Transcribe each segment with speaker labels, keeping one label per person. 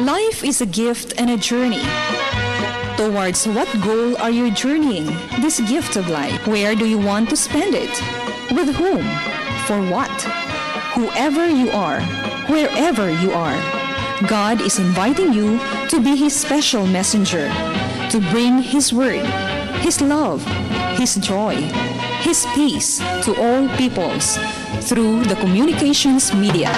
Speaker 1: Life is a gift and a journey. Towards what goal are you journeying this gift of life? Where do you want to spend it? With whom? For what? Whoever you are, wherever you are, God is inviting you to be His special messenger, to bring His word, His love, His joy, His peace to all peoples through the communications media.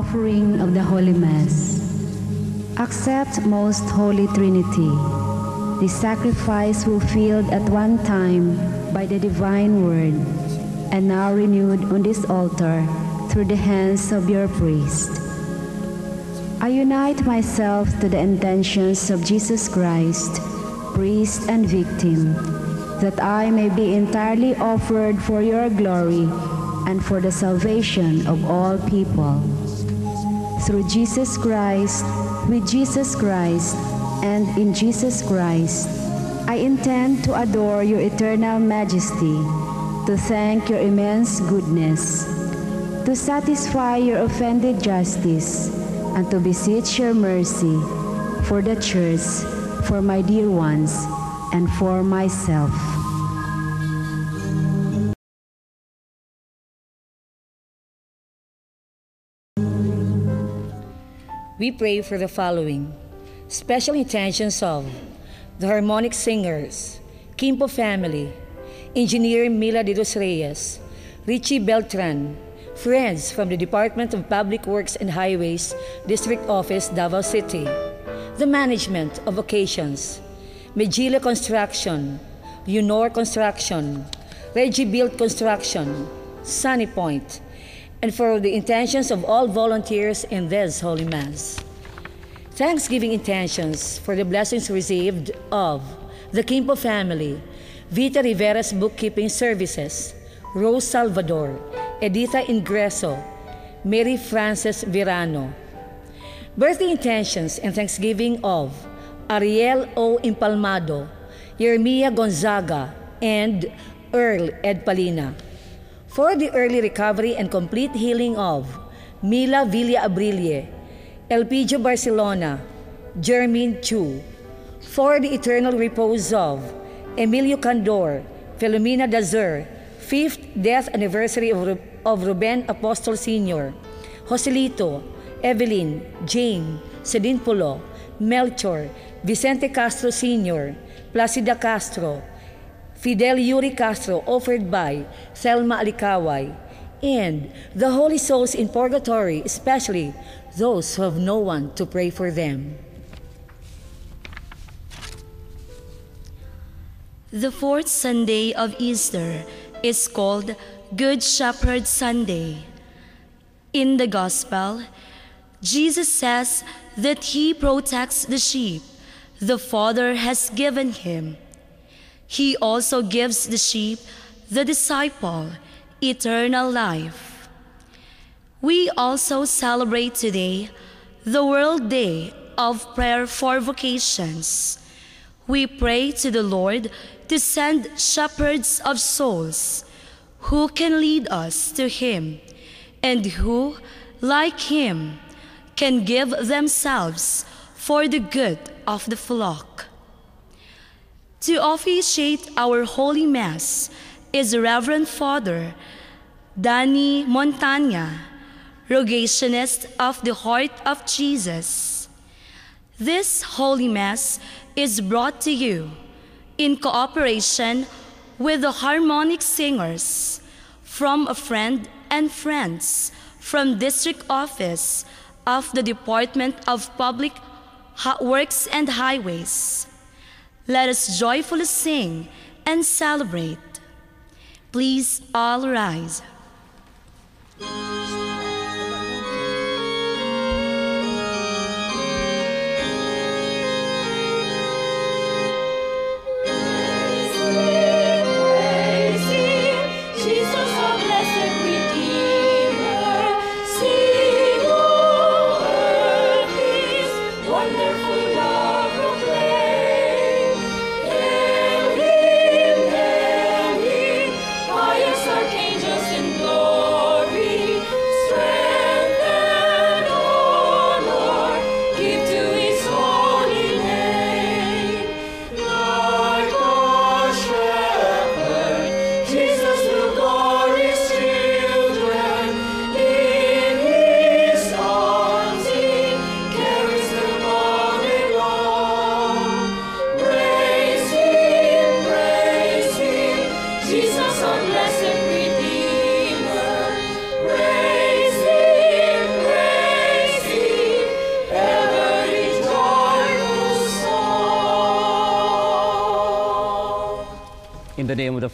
Speaker 2: Offering of the Holy Mass. Accept, Most Holy Trinity, the sacrifice fulfilled at one time by the Divine Word, and now renewed on this altar through the hands of your priest. I unite myself to the intentions of Jesus Christ, priest and victim, that I may be entirely offered for your glory and for the salvation of all people. Through Jesus Christ, with Jesus Christ, and in Jesus Christ, I intend to adore your eternal majesty, to thank your immense goodness, to satisfy your offended justice, and to beseech your mercy for the church, for my dear ones, and for myself.
Speaker 3: We pray for the following. Special intentions of the harmonic singers, Kimpo family, engineer Mila de los Reyes, Richie Beltran, friends from the Department of Public Works and Highways, District Office, Davao City, the management of occasions, Megila Construction, Unor Construction, Reggie Build Construction, Sunny Point, and for the intentions of all volunteers in this Holy Mass. Thanksgiving intentions for the blessings received of the Kimpo family, Vita Rivera's bookkeeping services, Rose Salvador, Editha Ingreso, Mary Frances Virano. Birthday intentions and thanksgiving of Ariel O. Impalmado, Yermia Gonzaga, and Earl Ed Palina for the early recovery and complete healing of Mila Villa Abrilie, Elpidio Barcelona, Jermin Chu, for the eternal repose of Emilio Candor, Filomena Dazer, fifth death anniversary of, of Ruben Apostol Sr., Joselito, Evelyn, Jane, Sedin Pulo, Melchor, Vicente Castro Sr., Placida Castro, Fidel Yuri Castro, offered by Selma Alikaway, and the holy souls in purgatory, especially those who have no one to pray for them.
Speaker 4: The fourth Sunday of Easter is called Good Shepherd Sunday. In the Gospel, Jesus says that he protects the sheep the Father has given him. He also gives the sheep, the disciple, eternal life.
Speaker 5: We also celebrate today the World Day of Prayer for Vocations. We pray to the Lord to send shepherds of souls who can lead us to Him and who, like Him, can give themselves for the good of the flock. To officiate our Holy Mass is Reverend Father Danny Montagna, Rogationist of the Heart of Jesus. This Holy Mass is brought to you in cooperation with the harmonic singers from a friend and friends from District Office of the Department of Public Works and Highways. Let us joyfully sing and celebrate. Please all rise.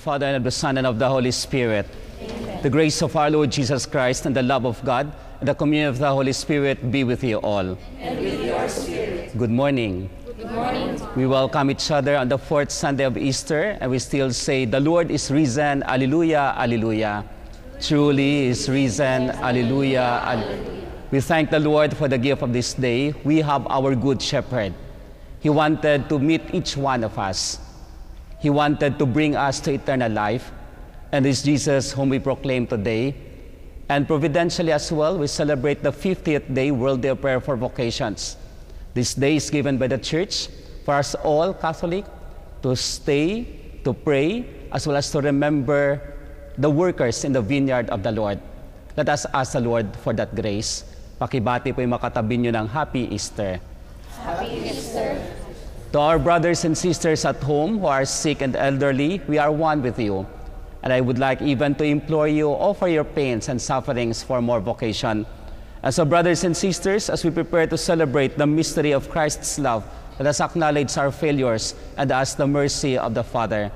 Speaker 6: Father, and of the Son, and of the Holy Spirit. Amen. The grace of our Lord Jesus Christ, and the love of God, and the communion of the Holy Spirit be with you all.
Speaker 7: And with your spirit.
Speaker 6: Good morning.
Speaker 7: Good morning.
Speaker 6: We welcome each other on the fourth Sunday of Easter, and we still say, The Lord is risen, Alleluia, Alleluia. Truly is risen, Alleluia, Alleluia. We thank the Lord for the gift of this day. We have our good shepherd. He wanted to meet each one of us. He wanted to bring us to eternal life. And this Jesus whom we proclaim today. And providentially as well, we celebrate the 50th day World Day of Prayer for Vocations. This day is given by the Church for us all Catholic to stay, to pray, as well as to remember the workers in the vineyard of the Lord. Let us ask the Lord for that grace. Pakibati po yung makatabi nyo ng Happy Easter.
Speaker 7: Happy Easter.
Speaker 6: To our brothers and sisters at home who are sick and elderly, we are one with you. And I would like even to implore you, offer your pains and sufferings for more vocation. And so, brothers and sisters, as we prepare to celebrate the mystery of Christ's love, let us acknowledge our failures and ask the mercy of the Father.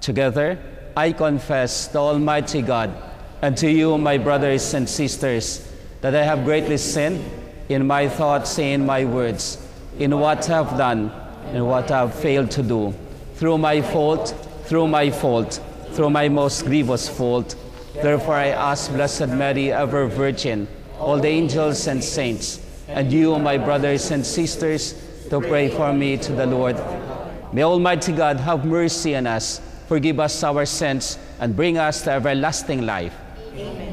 Speaker 6: Together, I confess to Almighty God and to you, my brothers and sisters, that I have greatly sinned in my thoughts and in my words, in what I have done and what I have failed to do. Through my fault, through my fault, through my most grievous fault. Therefore I ask Blessed Mary, ever Virgin, all the angels and saints, and you, my brothers and sisters, to pray for me to the Lord. May Almighty God have mercy on us, forgive us our sins, and bring us to everlasting life.
Speaker 7: Amen.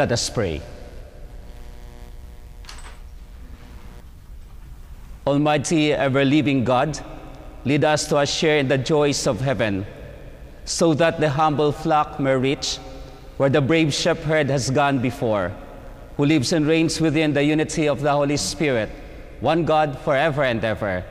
Speaker 6: Let us pray. Almighty, ever living God, lead us to a share in the joys of heaven, so that the humble flock may reach where the brave shepherd has gone before, who lives and reigns within the unity of the Holy Spirit, one God forever and ever.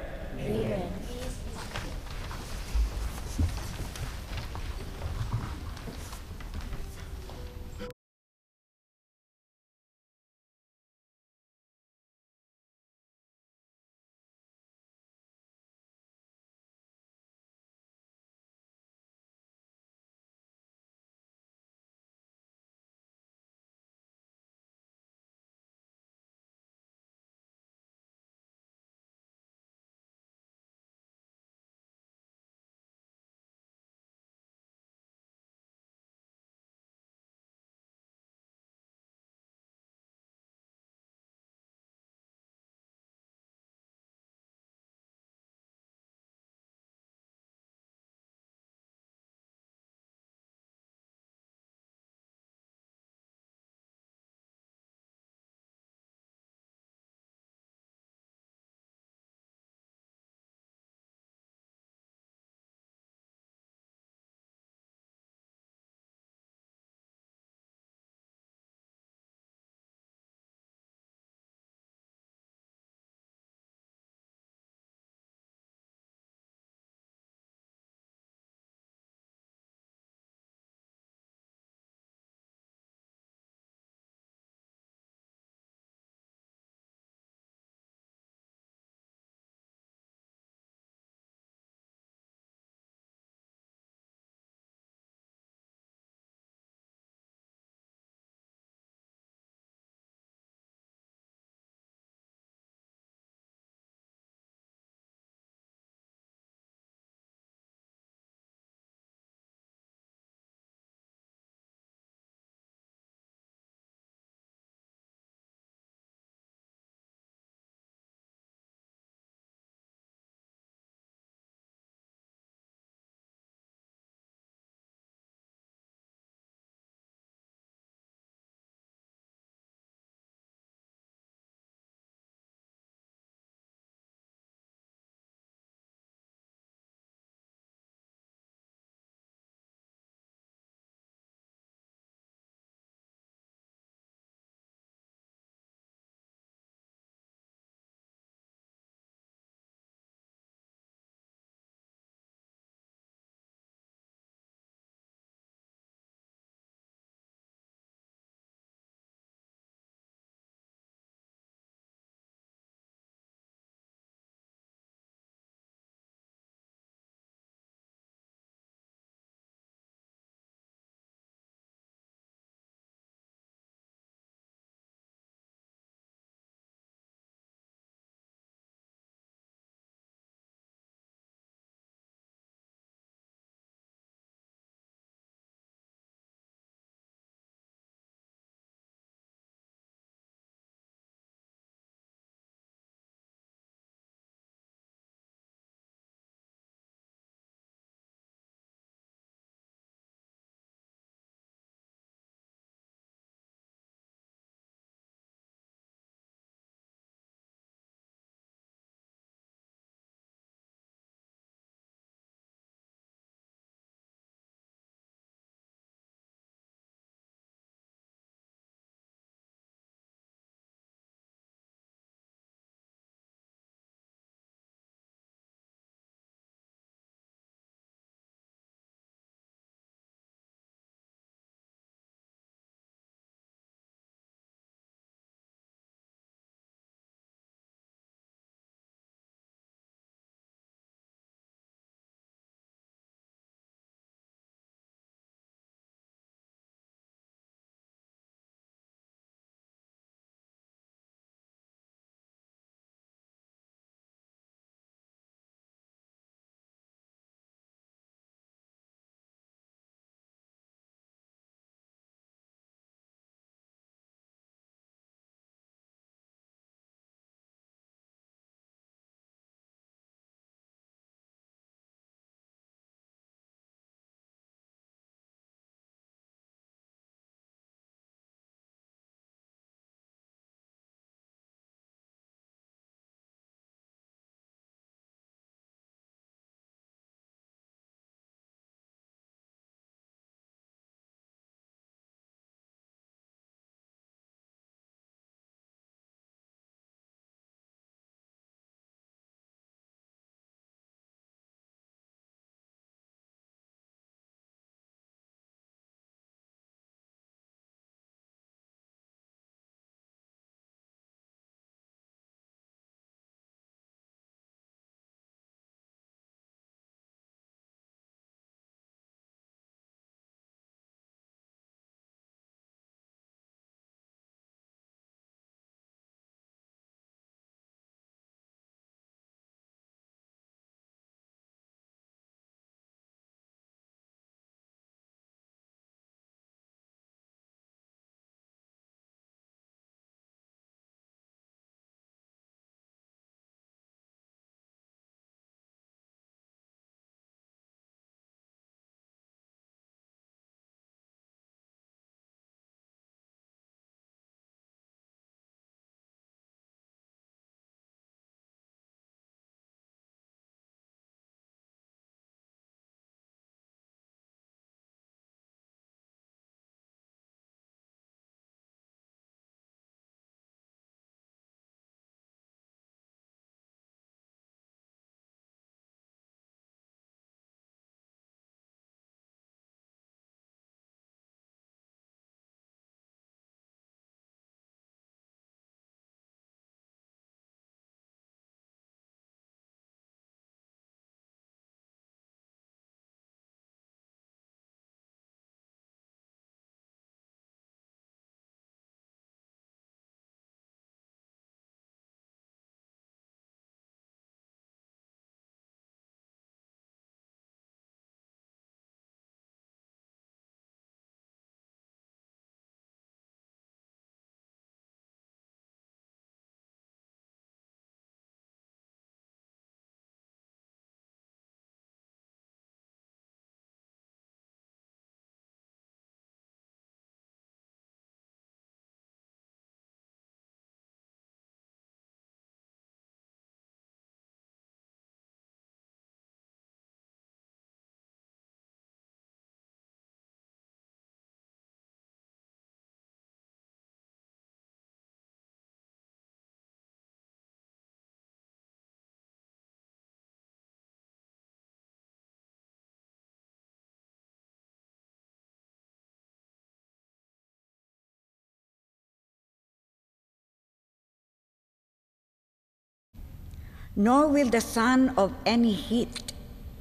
Speaker 8: Nor will the sun of any heat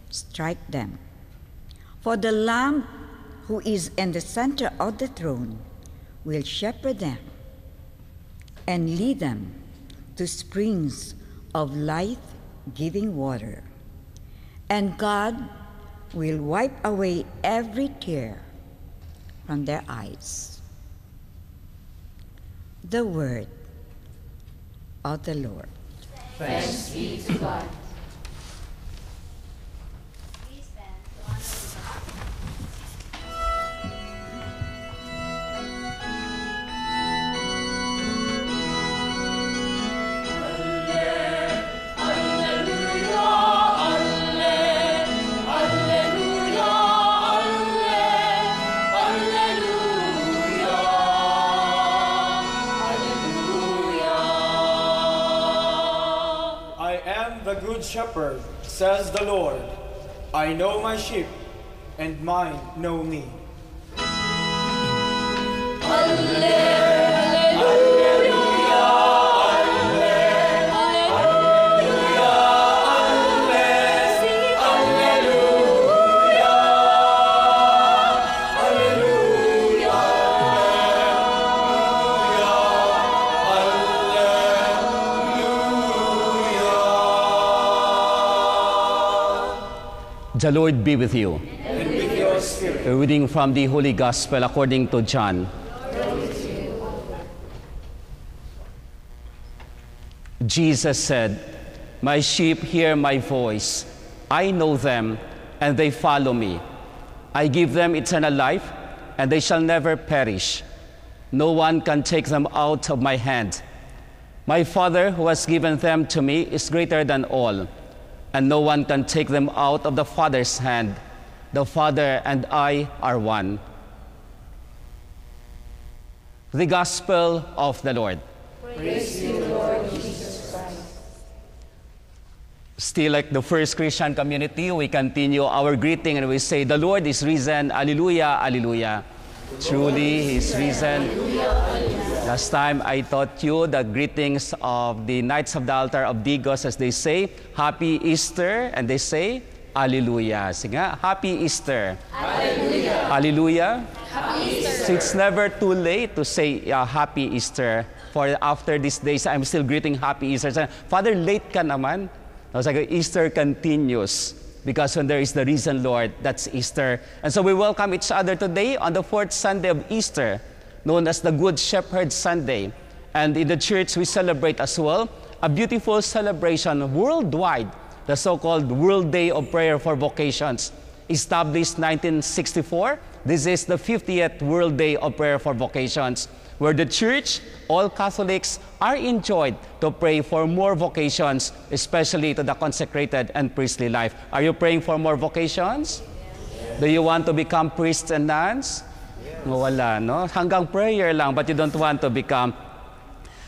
Speaker 8: strike them. For the Lamb who is in the center of the throne will shepherd them and lead them to springs of life giving water. And God will wipe away every tear from their eyes. The word of the Lord.
Speaker 5: Thanks be to God.
Speaker 9: Good shepherd, says the Lord. I know my sheep, and mine know me.
Speaker 6: The Lord be with you.
Speaker 9: And with your spirit.
Speaker 6: A reading from the Holy Gospel according to John. Jesus said, My sheep hear my voice. I know them, and they follow me. I give them eternal life, and they shall never perish. No one can take them out of my hand. My Father, who has given them to me, is greater than all, and no one can take them out of the Father's hand. The Father and I are one. The Gospel of the Lord. Praise you, Lord Jesus Christ. Still, like the first Christian community, we continue our greeting and we say, The Lord is risen. Alleluia, alleluia. Truly, He is risen. Last time I taught you the greetings of the Knights of the Altar of Digos as they say, Happy Easter, and they say, Alleluia. Sige nga, Happy Easter. Alleluia. Alleluia. So it's never too late to say uh, Happy Easter. For after these days, I'm still greeting Happy Easter. Sabi, Father, late ka naman. I was like, Easter continues. Because when there is the risen Lord, that's Easter. And so we welcome each other today on the fourth Sunday of Easter, known as the Good Shepherd Sunday. And in the church, we celebrate as well a beautiful celebration worldwide, the so-called World Day of Prayer for Vocations. Established 1964, this is the 50th World Day of Prayer for Vocations, where the church, all Catholics, are enjoined to pray for more vocations, especially to the consecrated and priestly life. Are you praying for more vocations? Do you want to become priests and nuns? Wala, no? Hanggang prayer lang, but you don't want to become.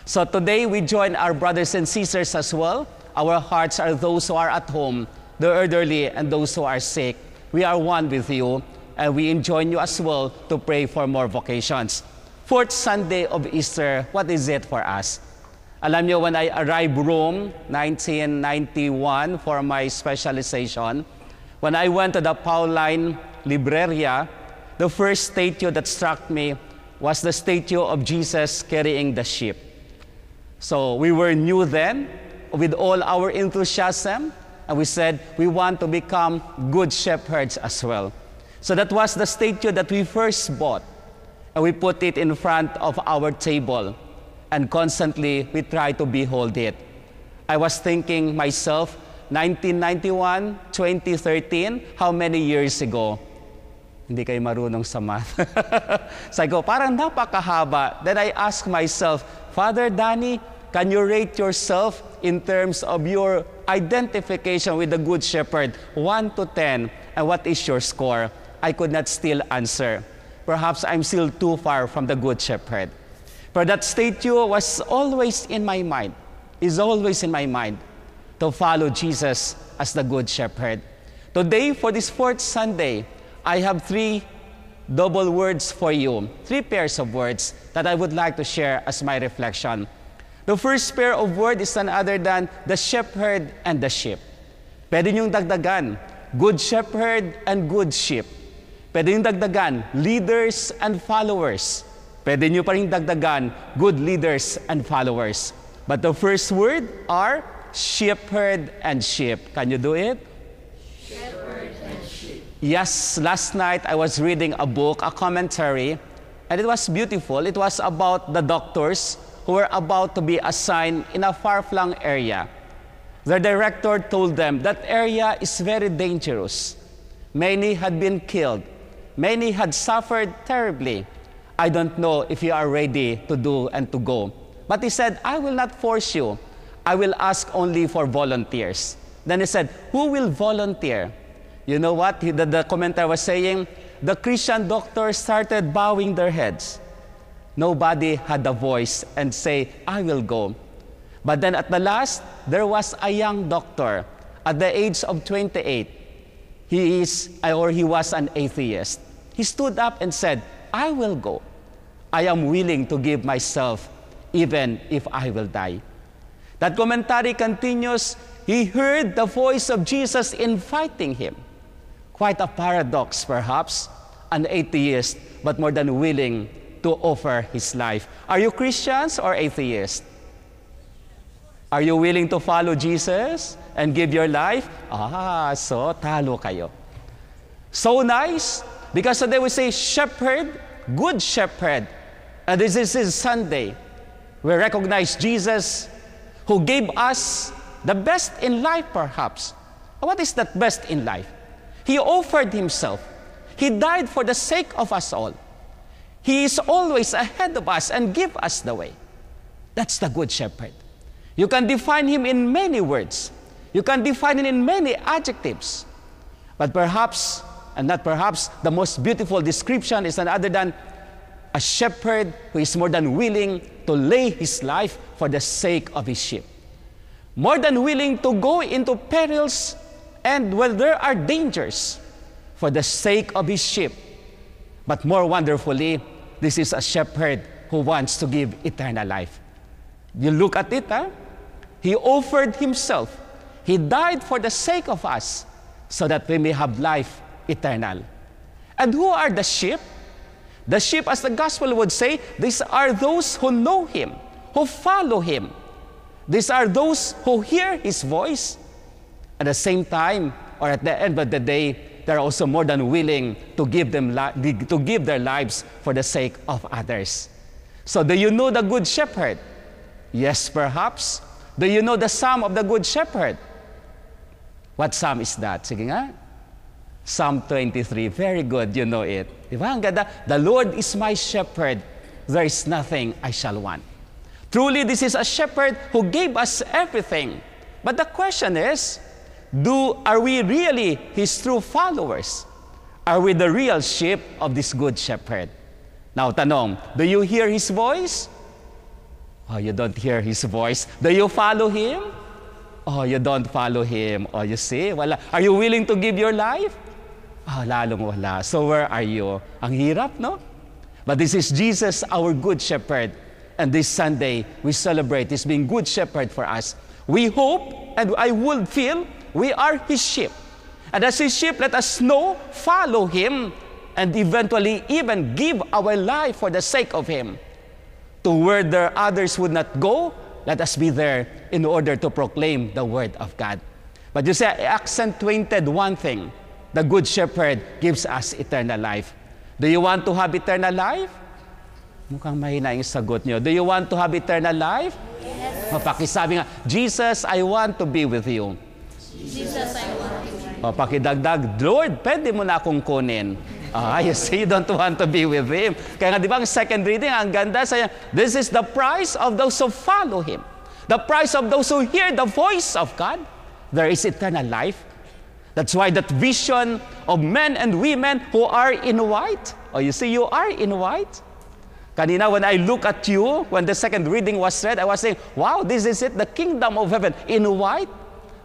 Speaker 6: So today we join our brothers and sisters as well. Our hearts are those who are at home, the elderly, and those who are sick. We are one with you, and we join you as well to pray for more vocations. Fourth Sunday of Easter, what is it for us? Alam niyo, when I arrived Rome, 1991, for my specialization, when I went to the Pauline Libreria, the first statue that struck me was the statue of Jesus carrying the sheep. So we were new then, with all our enthusiasm, and we said we want to become good shepherds as well. So that was the statue that we first bought, and we put it in front of our table, and constantly we try to behold it. I was thinking myself, 1991, 2013, how many years ago? Hindi kayo marunong sa math. Sabi ko, parang napakahaba. Then I asked myself, Father Danny, can you rate yourself in terms of your identification with the Good Shepherd? 1 to 10. And what is your score? I could not still answer. Perhaps I'm still too far from the Good Shepherd. But that statue was always in my mind, is always in my mind to follow Jesus as the Good Shepherd. Today, for this fourth Sunday, I have three double words for you, three pairs of words that I would like to share as my reflection. The first pair of words is none other than the shepherd and the sheep. Pwede niyong dagdagan, good shepherd and good sheep. Pwede niyong dagdagan, leaders and followers. Pwede niyo pa rin dagdagan, good leaders and followers. But the first word are shepherd and sheep. Can you do it?
Speaker 5: Shepherd.
Speaker 6: Yes, last night I was reading a book, a commentary, and it was beautiful. It was about the doctors who were about to be assigned in a far-flung area. The director told them that area is very dangerous. Many had been killed. Many had suffered terribly. I don't know if you are ready to do and to go. But he said, I will not force you. I will ask only for volunteers. Then he said, Who will volunteer? You know what? The, the commentator was saying, the Christian doctors started bowing their heads. Nobody had a voice and say, I will go. But then at the last, there was a young doctor at the age of 28. He is, or he was an atheist. He stood up and said, I will go. I am willing to give myself even if I will die. That commentary continues, he heard the voice of Jesus inviting him. Quite a paradox, perhaps, an atheist, but more than willing to offer his life. Are you Christians or atheists? Are you willing to follow Jesus and give your life? Ah, so talo kayo. So nice, because they will say shepherd, good shepherd. And this is Sunday. We recognize Jesus who gave us the best in life, perhaps. What is that best in life? He offered himself. He died for the sake of us all. He is always ahead of us and give us the way. That's the good shepherd. You can define him in many words. You can define him in many adjectives. But perhaps, and not perhaps, the most beautiful description is none other than a shepherd who is more than willing to lay his life for the sake of his sheep. More than willing to go into perils and where there are dangers for the sake of his sheep. But more wonderfully, this is a shepherd who wants to give eternal life. You look at it, huh? He offered himself. He died for the sake of us so that we may have life eternal. And who are the sheep? The sheep, as the gospel would say, these are those who know him, who follow him. These are those who hear his voice. At the same time, or at the end of the day, they're also more than willing to give, them li- to give their lives for the sake of others. So, do you know the Good Shepherd? Yes, perhaps. Do you know the Psalm of the Good Shepherd? What Psalm is that? Sige nga. Psalm 23. Very good, you know it. The Lord is my shepherd. There is nothing I shall want. Truly, this is a shepherd who gave us everything. But the question is, do, are we really his true followers? Are we the real sheep of this good shepherd? Now, tanong, do you hear his voice? Oh, you don't hear his voice. Do you follow him? Oh, you don't follow him. Oh, you see, wala. Are you willing to give your life? Oh, lalong wala. So where are you? Ang hirap, no? But this is Jesus, our good shepherd. And this Sunday, we celebrate His being good shepherd for us. We hope, and I would feel, we are His sheep. And as His sheep, let us know, follow Him, and eventually even give our life for the sake of Him. To where there others would not go, let us be there in order to proclaim the Word of God. But you see, I accentuated one thing. The Good Shepherd gives us eternal life. Do you want to have eternal life? Mukhang mahina yung sagot nyo. Do you want to have eternal life?
Speaker 5: Yes.
Speaker 6: Mapakisabi nga, Jesus, I want to be with you.
Speaker 5: Jesus, I want to
Speaker 6: O, pakidagdag, Lord, pwede mo na akong kunin. Ah, you see, you don't want to be with Him. Kaya nga, di ba, ang second reading, ang ganda sa this is the price of those who follow Him. The price of those who hear the voice of God. There is eternal life. That's why that vision of men and women who are in white. Oh, you see, you are in white. Kanina, when I look at you, when the second reading was read, I was saying, wow, this is it, the kingdom of heaven in white,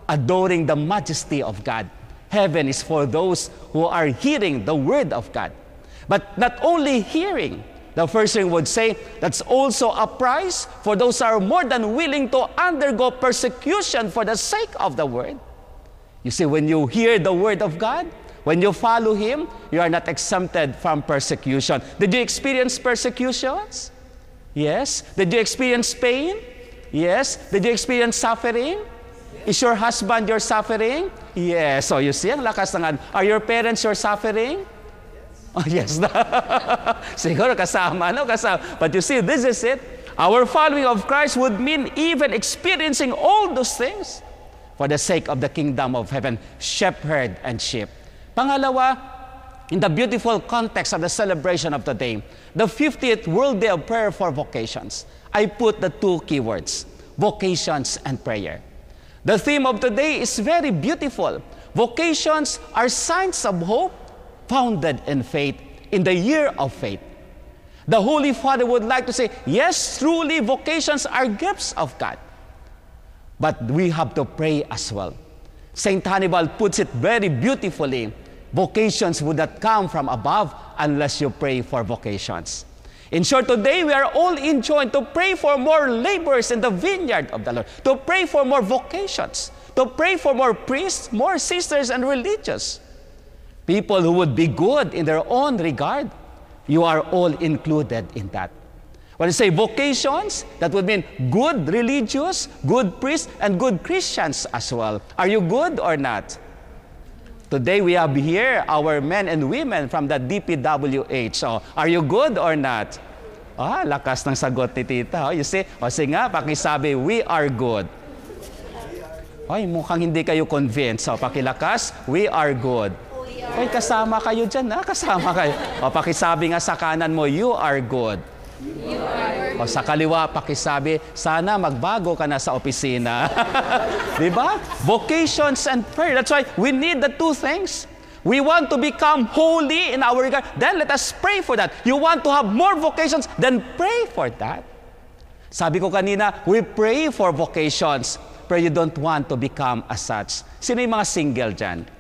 Speaker 6: adoring the majesty of God. Heaven is for those who are hearing the word of God. But not only hearing, The first thing would say, that's also a price for those who are more than willing to undergo persecution for the sake of the word. You see, when you hear the word of God, when you follow Him, you are not exempted from persecution. Did you experience persecutions? Yes. Did you experience pain? Yes. Did you experience suffering? Is your husband your suffering? Yes. So you see, ang lakas ng Are your parents your suffering? Oh, yes. Siguro kasama, no? Kasama. But you see, this is it. Our following of Christ would mean even experiencing all those things for the sake of the kingdom of heaven, shepherd and sheep. Pangalawa, in the beautiful context of the celebration of today, the 50th World Day of Prayer for Vocations, I put the two keywords, vocations and prayer. The theme of today is very beautiful. Vocations are signs of hope founded in faith, in the year of faith. The Holy Father would like to say, yes, truly, vocations are gifts of God. But we have to pray as well. St. Hannibal puts it very beautifully vocations would not come from above unless you pray for vocations. In short, today we are all enjoined to pray for more laborers in the vineyard of the Lord, to pray for more vocations, to pray for more priests, more sisters, and religious. People who would be good in their own regard. You are all included in that. When I say vocations, that would mean good religious, good priests, and good Christians as well. Are you good or not? Today we have here our men and women from the DPWH. So, are you good or not? Ah, lakas ng sagot ni tita. Oh, you see? O sige nga, pakisabi, we are good. Ay, mukhang hindi kayo convinced. So, pakilakas, we are good. Ay, kasama kayo dyan, ha? Kasama kayo. O, pakisabi nga sa kanan mo, you are good. O, sa kaliwa, pakisabi, sana magbago ka na sa opisina. Di ba? Vocations and prayer. That's why we need the two things. We want to become holy in our regard. Then let us pray for that. You want to have more vocations, then pray for that. Sabi ko kanina, we pray for vocations, but you don't want to become as such. Sino yung mga single dyan?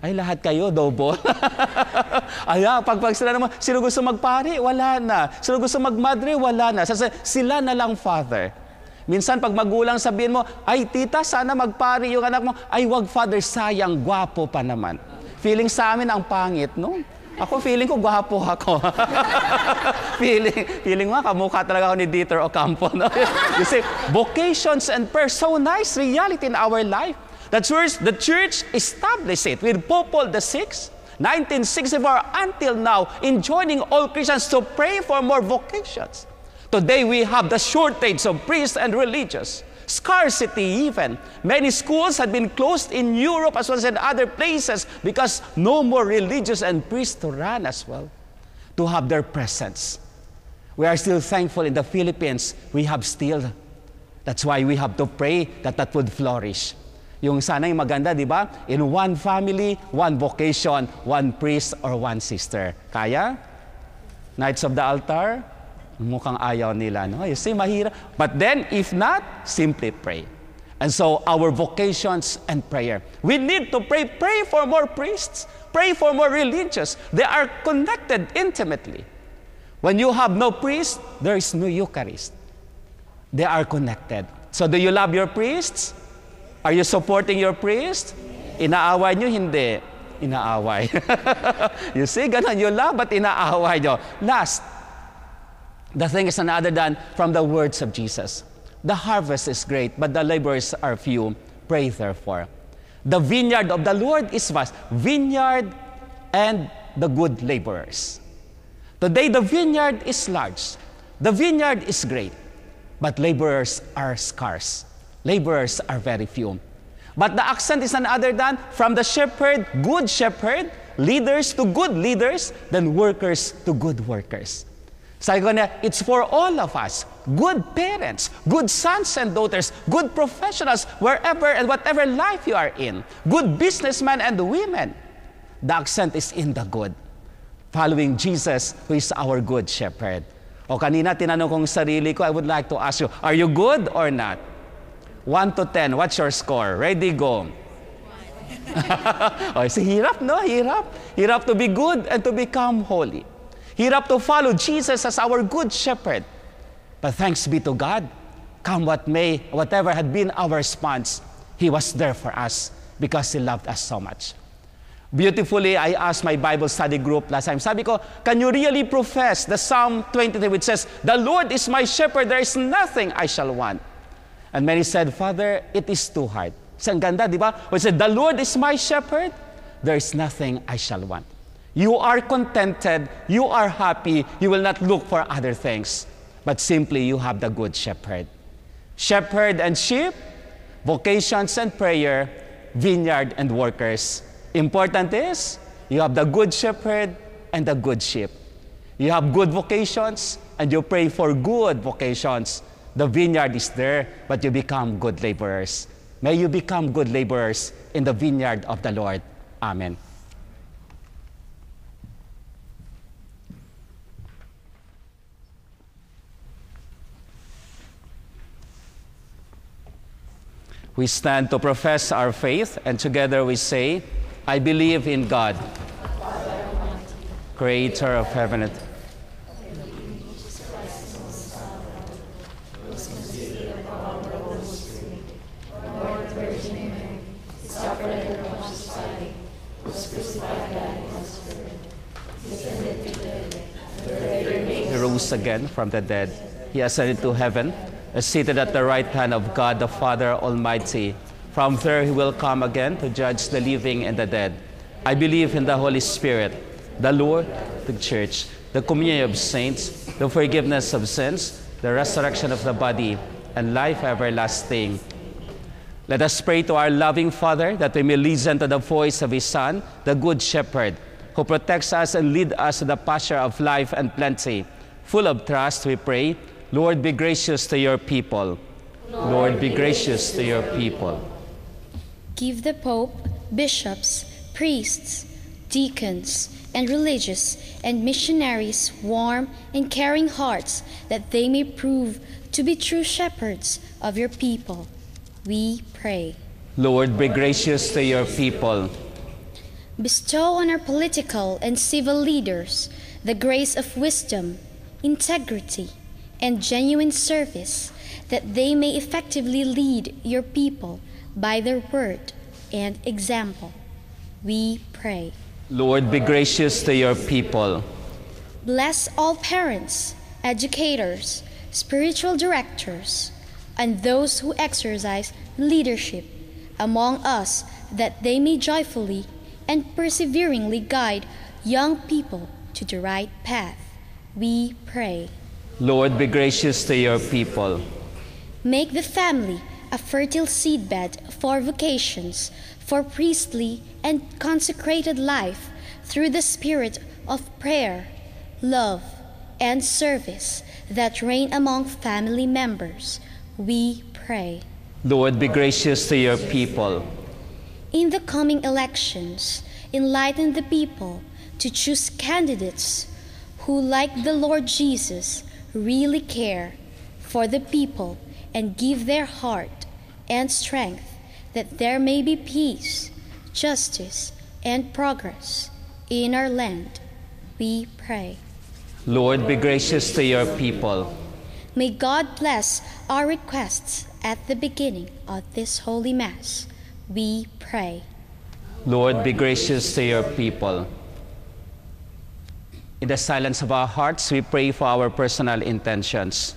Speaker 6: Ay, lahat kayo, double. Ay, ah, pag, pag sila naman, sino gusto magpari? Wala na. Sino gusto magmadre? Wala na. Sasa, sila na lang, Father. Minsan, pag magulang sabihin mo, ay, tita, sana magpari yung anak mo. Ay, wag, Father, sayang, gwapo pa naman. Feeling sa amin ang pangit, no? Ako, feeling ko, gwapo ako. feeling, feeling nga, kamukha talaga ako ni Dieter Ocampo. No? you see, vocations and prayer, so nice reality in our life. That's where the church established it with Pope Paul VI, 1964 until now, in joining all Christians to pray for more vocations. Today we have the shortage of priests and religious, scarcity even. Many schools had been closed in Europe as well as in other places because no more religious and priests to run as well, to have their presence. We are still thankful in the Philippines, we have still. That's why we have to pray that that would flourish. Yung sana'y maganda, di ba? In one family, one vocation, one priest or one sister. Kaya? Knights of the altar? Mukhang ayaw nila, no? You see, mahirap. But then, if not, simply pray. And so, our vocations and prayer. We need to pray. Pray for more priests. Pray for more religious. They are connected intimately. When you have no priest, there is no Eucharist. They are connected. So, do you love your priests? Are you supporting your priest? Inaaway nyo? Hindi. Inaaway. you see, ganun. You love, but inaaway nyo. Last, the thing is none other than from the words of Jesus. The harvest is great, but the laborers are few. Pray therefore. The vineyard of the Lord is vast. Vineyard and the good laborers. Today, the vineyard is large. The vineyard is great, but laborers are scarce laborers are very few. But the accent is none other than from the shepherd, good shepherd, leaders to good leaders, then workers to good workers. Sabi ko na, it's for all of us. Good parents, good sons and daughters, good professionals, wherever and whatever life you are in. Good businessmen and women. The accent is in the good. Following Jesus, who is our good shepherd. O kanina tinanong kong sarili ko, I would like to ask you, are you good or not? 1 to 10, what's your score? Ready, go. oh, it's hirap, no? Hirap. Hirap to be good and to become holy. Hirap to follow Jesus as our good shepherd. But thanks be to God, come what may, whatever had been our response, He was there for us because He loved us so much. Beautifully, I asked my Bible study group last time, sabi ko, can you really profess the Psalm 23 which says, The Lord is my shepherd, there is nothing I shall want. And many said, Father, it is too hard. Isang ganda, di ba? When said, The Lord is my shepherd, there is nothing I shall want. You are contented, you are happy, you will not look for other things, but simply you have the good shepherd. Shepherd and sheep, vocations and prayer, vineyard and workers. Important is you have the good shepherd and the good sheep. You have good vocations and you pray for good vocations. The vineyard is there, but you become good laborers. May you become good laborers in the vineyard of the Lord. Amen. We stand to profess our faith, and together we say, I believe in God, creator of heaven and He rose again from the dead. He ascended to heaven, is seated at the right hand of God the Father Almighty. From there he will come again to judge the living and the dead. I believe in the Holy Spirit, the Lord, the Church, the communion of saints, the forgiveness of sins, the resurrection of the body, and life everlasting. Let us pray to our loving Father that we may listen to the voice of His Son, the Good Shepherd, who protects us and leads us to the pasture of life and plenty. Full of trust, we pray, Lord, be gracious to your people. Lord, be gracious to your people.
Speaker 10: Give the Pope, bishops, priests, deacons, and religious and missionaries warm and caring hearts that they may prove to be true shepherds of your people. We pray.
Speaker 6: Lord, be gracious to your people.
Speaker 10: Bestow on our political and civil leaders the grace of wisdom, integrity, and genuine service that they may effectively lead your people by their word and example. We pray.
Speaker 6: Lord, be gracious to your people.
Speaker 10: Bless all parents, educators, spiritual directors, and those who exercise leadership among us that they may joyfully and perseveringly guide young people to the right path. We pray.
Speaker 6: Lord, be gracious to your people.
Speaker 10: Make the family a fertile seedbed for vocations, for priestly and consecrated life through the spirit of prayer, love, and service that reign among family members. We pray.
Speaker 6: Lord, be gracious to your people.
Speaker 10: In the coming elections, enlighten the people to choose candidates who, like the Lord Jesus, really care for the people and give their heart and strength that there may be peace, justice, and progress in our land. We pray.
Speaker 6: Lord, be gracious to your people.
Speaker 10: May God bless our requests at the beginning of this Holy Mass. We pray.
Speaker 6: Lord, be gracious to your people. In the silence of our hearts, we pray for our personal intentions.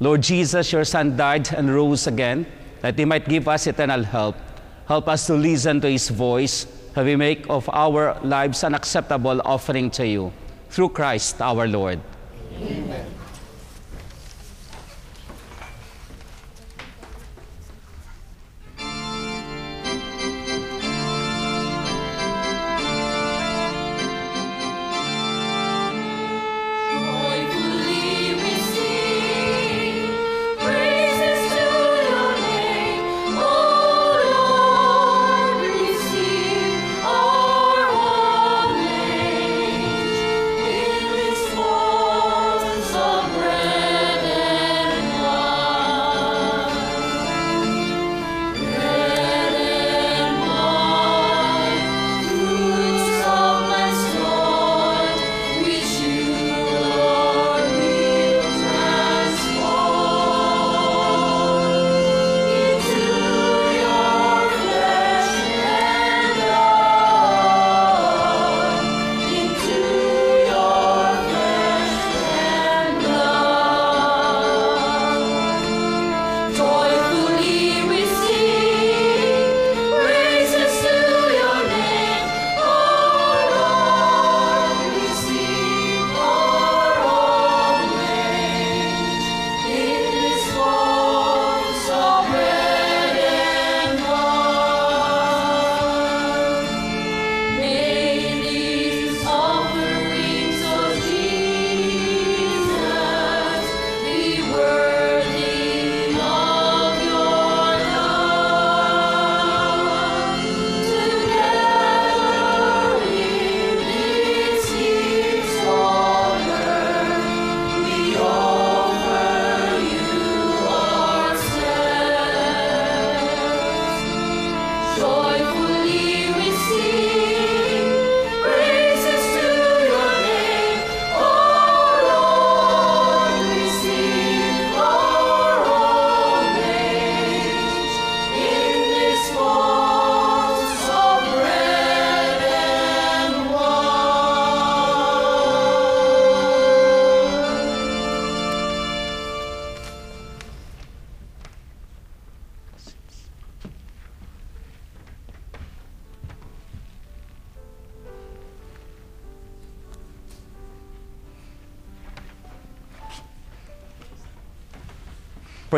Speaker 6: Lord Jesus, your Son died and rose again that he might give us eternal help. Help us to listen to his voice, that we make of our lives an acceptable offering to you. Through Christ our Lord.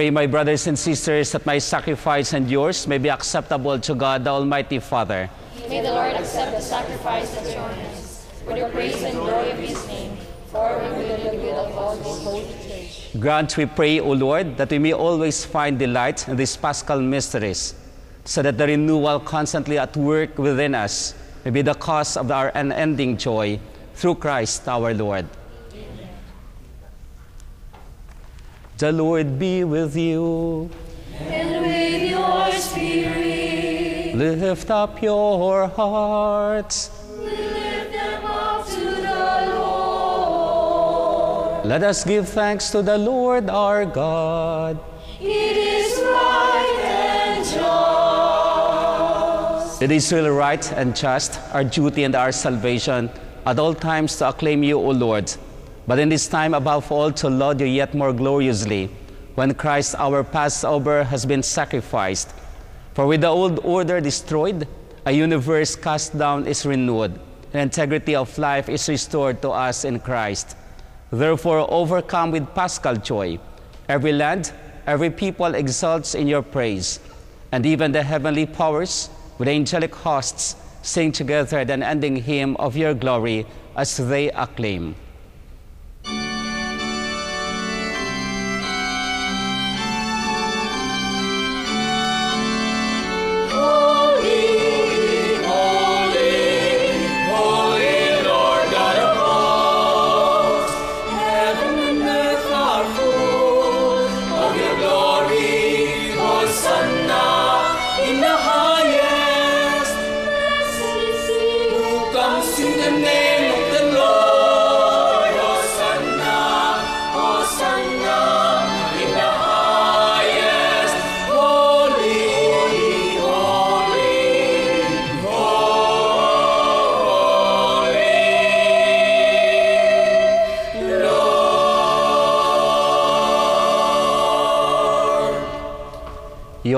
Speaker 6: Pray, my brothers and sisters, that my sacrifice and yours may be acceptable to God, the Almighty Father.
Speaker 5: May the Lord accept the sacrifice at your hands, for the praise and glory of his name, for with the good of all his holy church.
Speaker 6: Grant, we pray, O Lord, that we may always find delight in these paschal mysteries, so that the renewal constantly at work within us may be the cause of our unending joy through Christ our Lord. The Lord be with you.
Speaker 5: And with your spirit,
Speaker 6: Lift up your hearts.
Speaker 5: we lift them up to the Lord.
Speaker 6: Let us give thanks to the Lord our God.
Speaker 5: It is right and just.
Speaker 6: It is really right and just, our duty and our salvation, at all times to acclaim you, O Lord, but in this time above all to laud you yet more gloriously, when Christ our Passover has been sacrificed. For with the old order destroyed, a universe cast down is renewed, and integrity of life is restored to us in Christ. Therefore, overcome with paschal joy, every land, every people exults in your praise, and even the heavenly powers with angelic hosts sing together the unending hymn of your glory as they acclaim.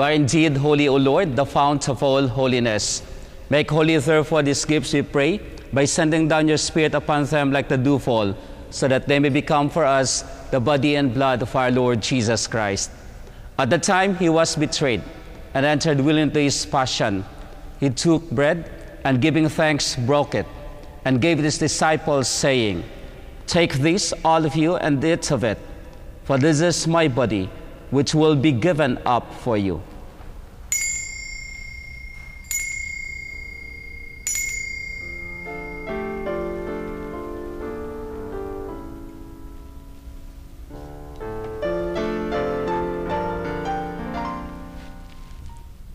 Speaker 11: Are
Speaker 6: indeed holy, O Lord, the fount of all holiness. Make holy, therefore, these gifts, we pray, by sending down your Spirit upon them like the dewfall, so that they may become for us the body and blood of our Lord Jesus Christ. At the time he was betrayed and entered willingly his passion, he took bread and giving thanks, broke it, and gave his disciples, saying, Take this, all of you, and eat of it, for this is my body, which will be given up for you.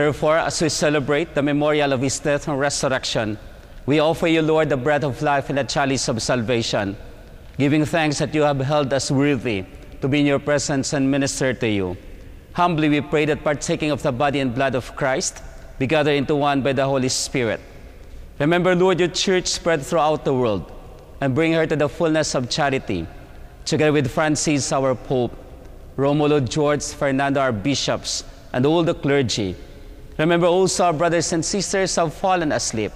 Speaker 6: Therefore, as we celebrate the memorial of his death and resurrection, we offer you, Lord, the bread of life and the chalice of salvation, giving thanks that you have held us worthy to be in your presence and minister to you. Humbly we pray that partaking of the body and blood of Christ, be gathered into one by the Holy Spirit. Remember, Lord, your church spread throughout the world and bring her to the fullness of charity, together with Francis, our Pope, Romulo, George, Fernando, our bishops, and all the clergy. Remember also our brothers and sisters have fallen asleep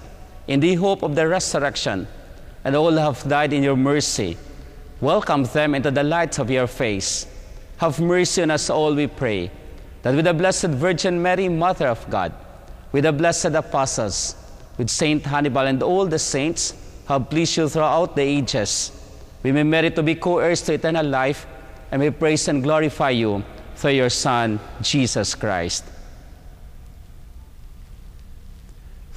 Speaker 6: in the hope of the resurrection, and all have died in your mercy. Welcome them into the light of your face. Have mercy on us all, we pray, that with the Blessed Virgin Mary, Mother of God, with the blessed apostles, with Saint Hannibal and all the saints have pleased you throughout the ages, we may merit to be co heirs to eternal life and may praise and glorify you through your Son, Jesus Christ.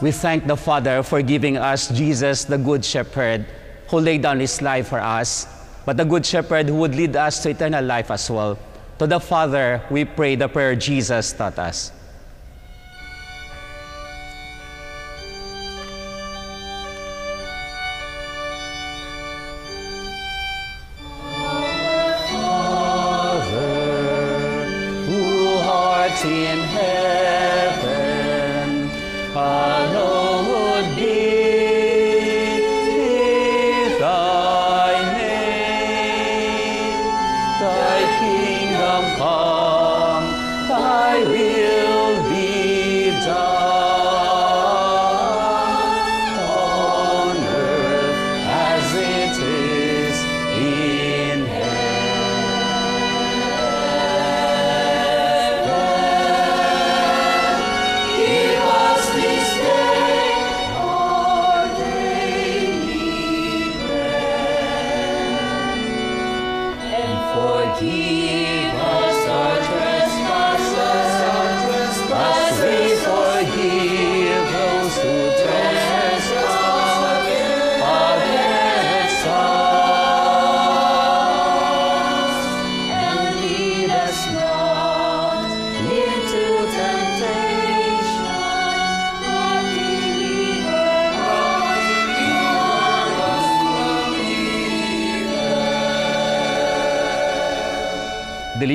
Speaker 6: We thank the Father for giving us Jesus, the Good Shepherd, who laid down his life for us, but the Good Shepherd who would lead us to eternal life as well. To the Father, we pray the prayer Jesus taught us. Forgive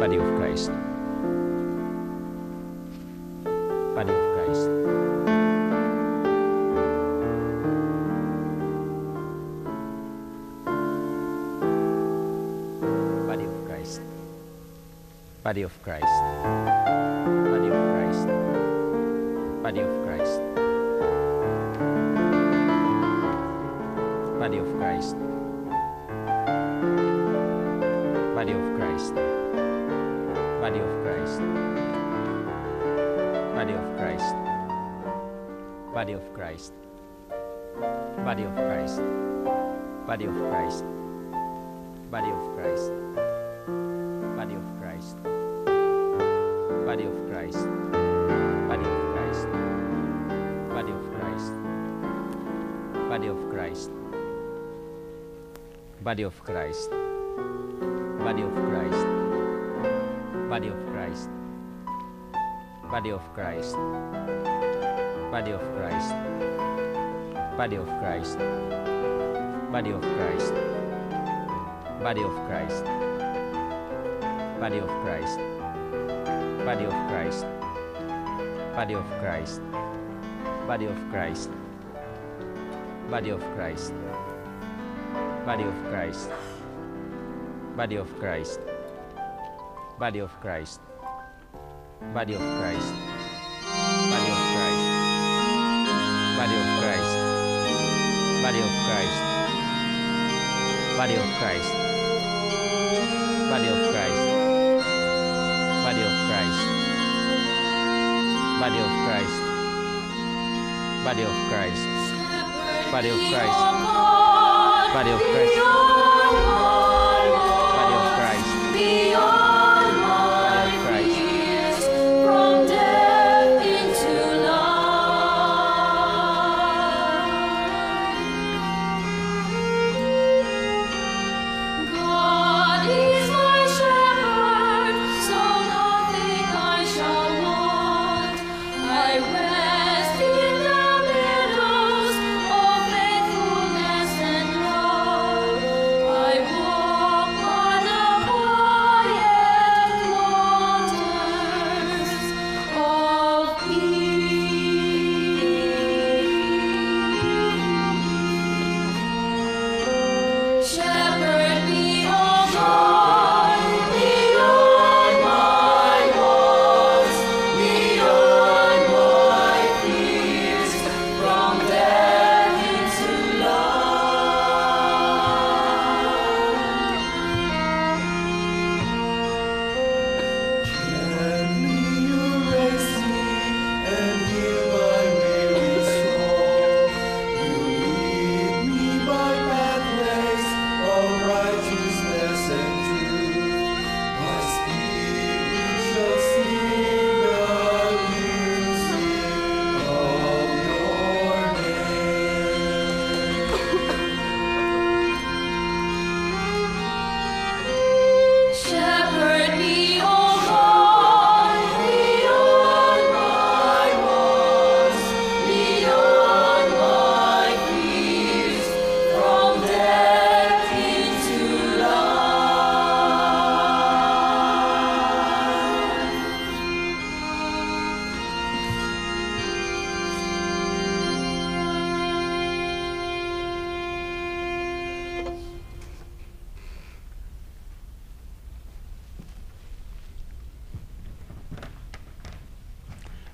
Speaker 6: body of Christ. Body of Christ. Body of Christ. Body of Christ. Body of Christ. Body of Christ. Body of Christ. Body of Christ. Body of Christ. Body of Christ. Body of Christ. Body of Christ. Body of Christ. Body of Christ. Body of Christ. Body of Christ. Body of Christ. Body of Christ. Body of Christ. Body of Christ. Body of Christ. Body of Christ. Body of Christ. Body of Christ. Body of Christ. Body of Christ. Body of Christ. Body of Christ. Body of Christ. Body of Christ. Body of Christ. Body of Christ. Body of Christ. Body of Christ. Body of Christ. Body of Christ. Body of Christ. Body of Christ. Body of Christ. Body of Christ. Body of Christ. Body of Christ. Body of Christ. Body of Christ. Body of Christ. Body of Christ.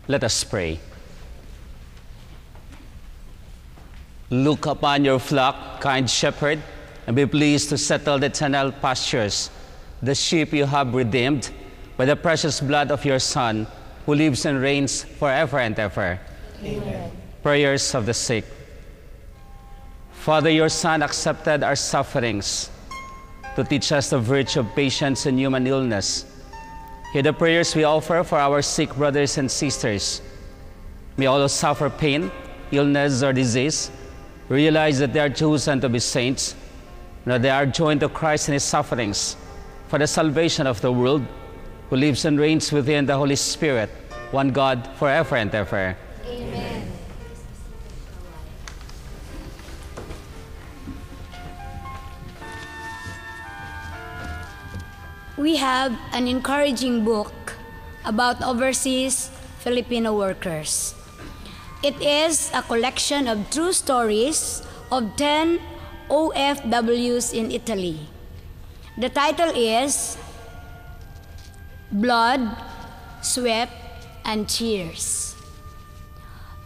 Speaker 6: Let us pray. Look upon your flock, kind shepherd, and be pleased to settle the eternal pastures, the sheep you have redeemed, by the precious blood of your Son, who lives and reigns forever and ever.
Speaker 5: Amen.
Speaker 6: Prayers of the sick. Father, your Son accepted our sufferings to teach us the virtue of patience in human illness. Hear the prayers we offer for our sick brothers and sisters. May all who suffer pain, illness, or disease realize that they are chosen to be saints, and that they are joined to Christ in his sufferings for the salvation of the world, who lives and reigns within the Holy Spirit, one God, forever and ever.
Speaker 5: Amen.
Speaker 12: We have an encouraging book about overseas Filipino workers. It is a collection of true stories of 10 OFWs in Italy. The title is Blood, Sweat, and Tears.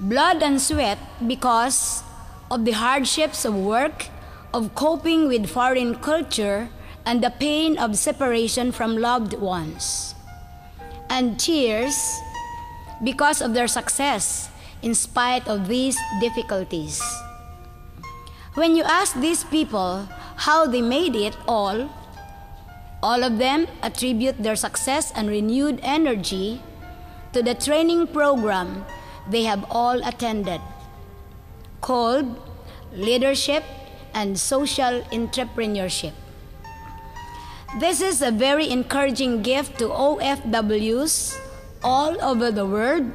Speaker 12: Blood and sweat because of the hardships of work, of coping with foreign culture, and the pain of separation from loved ones. And tears because of their success in spite of these difficulties. When you ask these people how they made it all, all of them attribute their success and renewed energy to the training program they have all attended, called Leadership and Social Entrepreneurship. This is a very encouraging gift to OFWs all over the world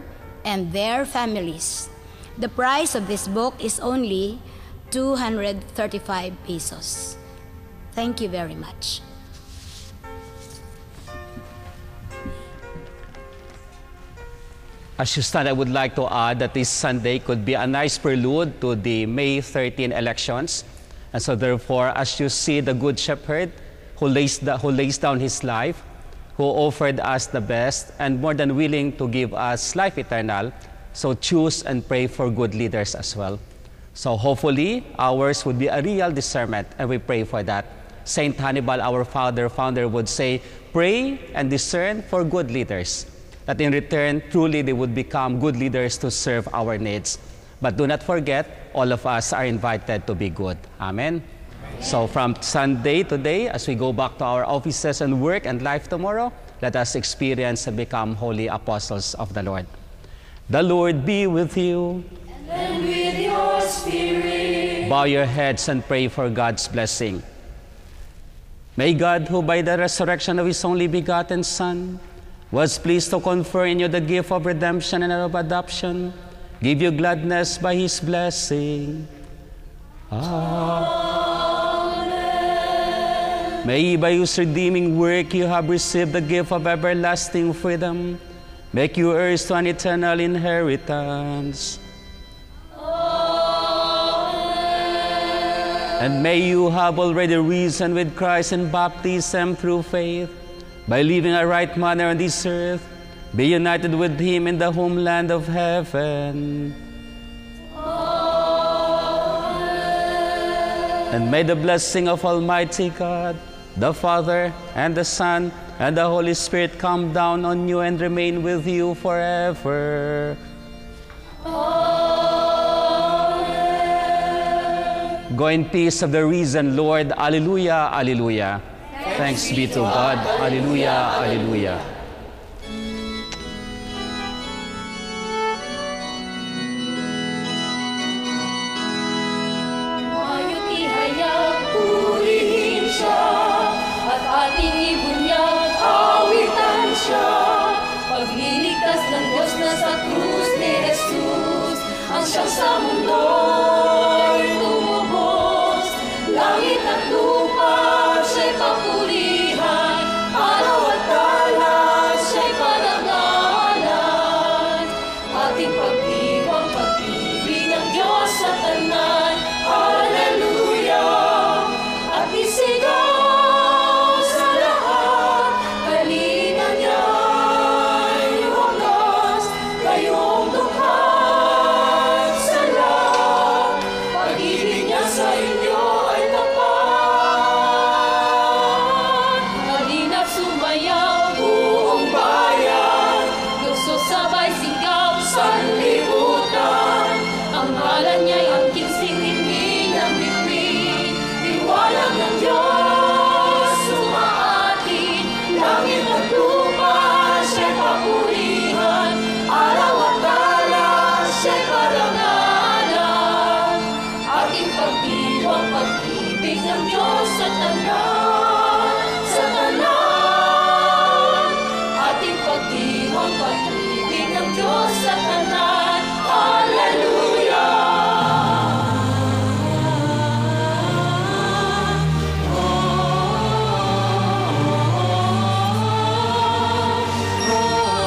Speaker 12: and their families. The price of this book is only 235 pesos. Thank you very much.
Speaker 6: As you stand, I would like to add that this Sunday could be a nice prelude to the May 13 elections. And so therefore, as you see the Good Shepherd who lays, the, who lays down his life, who offered us the best and more than willing to give us life eternal, so choose and pray for good leaders as well. So hopefully, ours would be a real discernment, and we pray for that. Saint Hannibal, our father, founder, would say, pray and discern for good leaders that in return, truly they would become good leaders to serve our needs. But do not forget, all of us are invited to be good. Amen. So from Sunday today, as we go back to our offices and work and life tomorrow, let us experience and become holy apostles of the Lord. The Lord be with you.
Speaker 5: And with your spirit.
Speaker 6: Bow your heads and pray for God's blessing. May God, who by the resurrection of His only begotten Son, was pleased to confer in you the gift of redemption and of adoption, give you gladness by his blessing. Amen. May by whose redeeming work you have received the gift of everlasting freedom, make you heirs to an eternal inheritance. And may you have already risen with Christ in baptism through faith by living a right manner on this earth, be united with Him in the homeland of heaven. Amen. And may the blessing of Almighty God, the Father, and the Son, and the Holy Spirit come down on you and remain with you forever. Amen. Go in peace of the reason, Lord. Alleluia, alleluia. Thanks be to God. Alleluia, hallelujah.